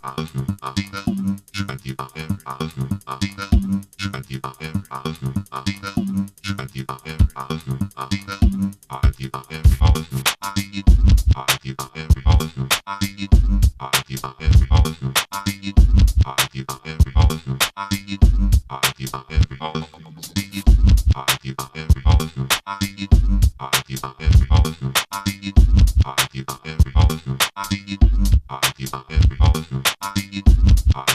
I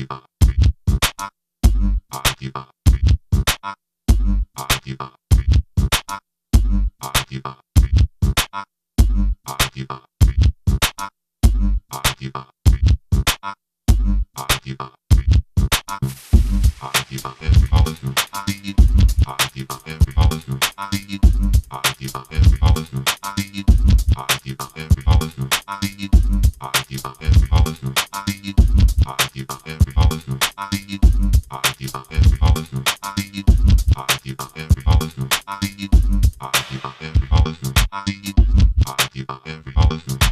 I give up every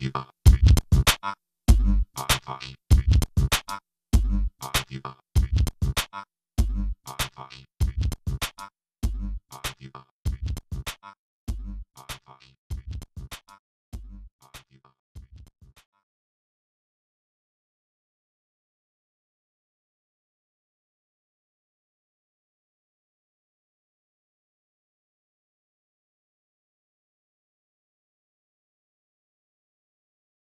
Yeah.